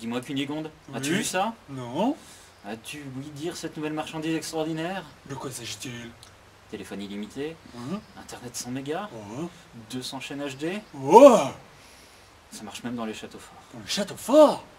Dis-moi, Cunégonde, as-tu Oui. vu ça? Non. As-tu ouï dire cette nouvelle marchandise extraordinaire? De quoi s'agit-il? Téléphone illimité, hein Internet 100 mégas, hein Oh 200 chaînes HD, Oh! Ça marche même dans les châteaux forts. Dans le château fort Numéricable.